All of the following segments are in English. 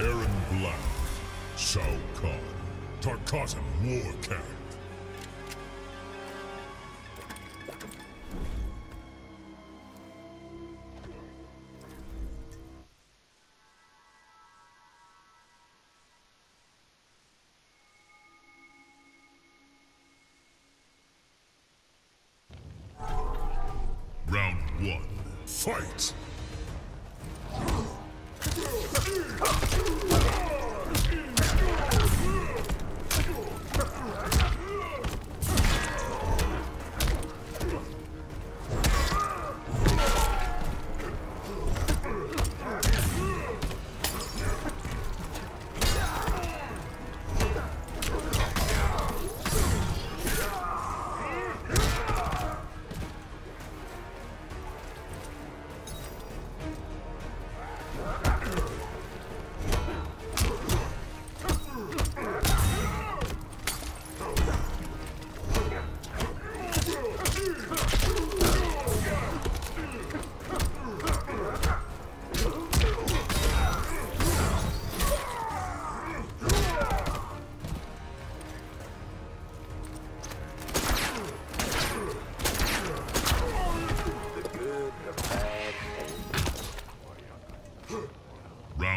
Erron Black, Shao Kahn, Tarkatan War. Round one, fight!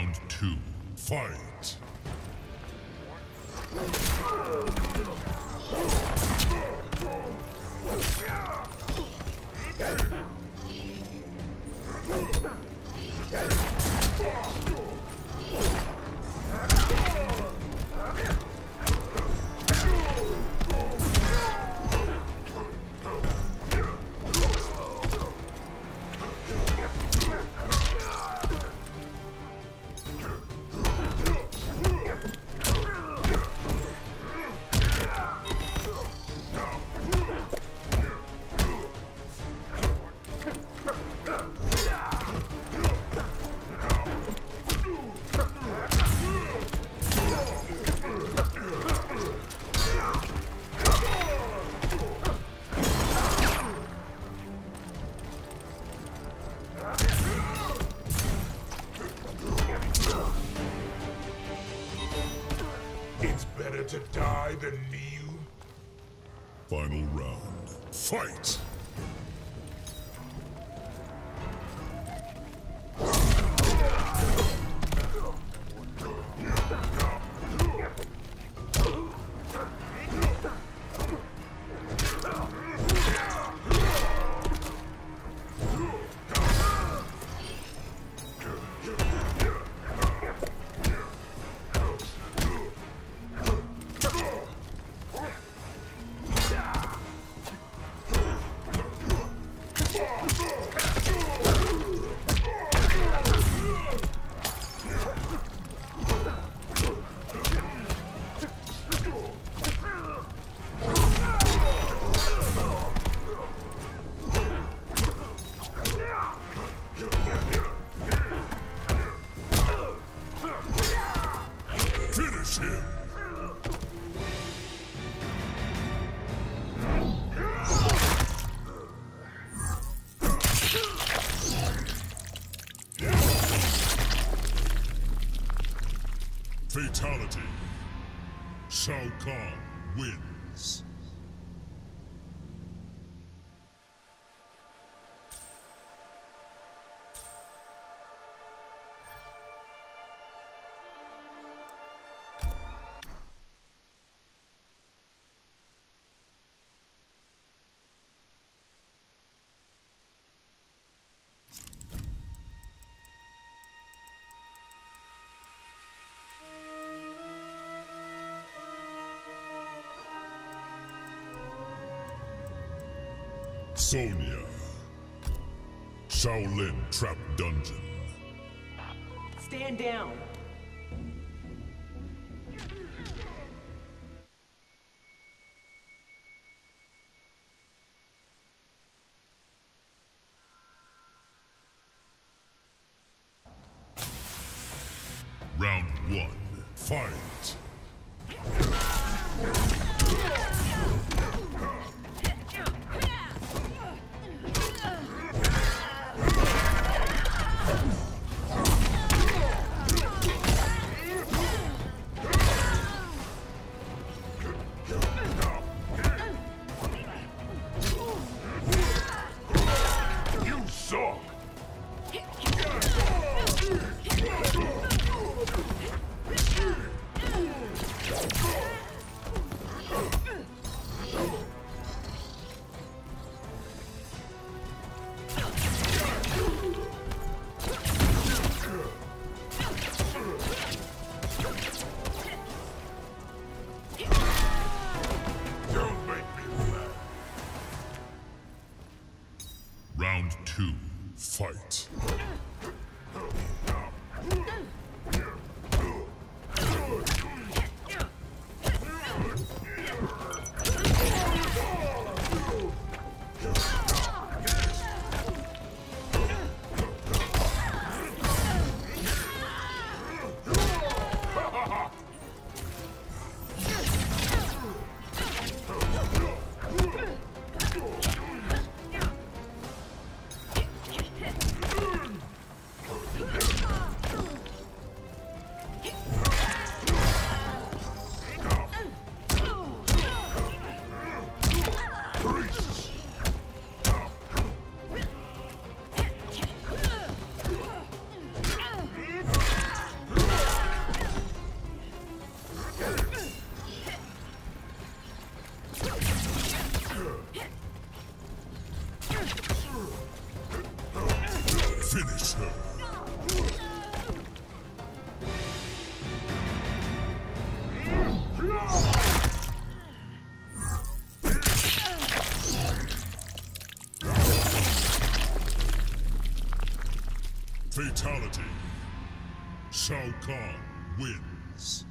Round two, fight! Final round, fight! Finish him! Fatality. Shao Kahn wins. Sonya. Shaolin Trap Dungeon. Stand down. Round one, fight! Finish her. Fatality. Shao Kahn wins.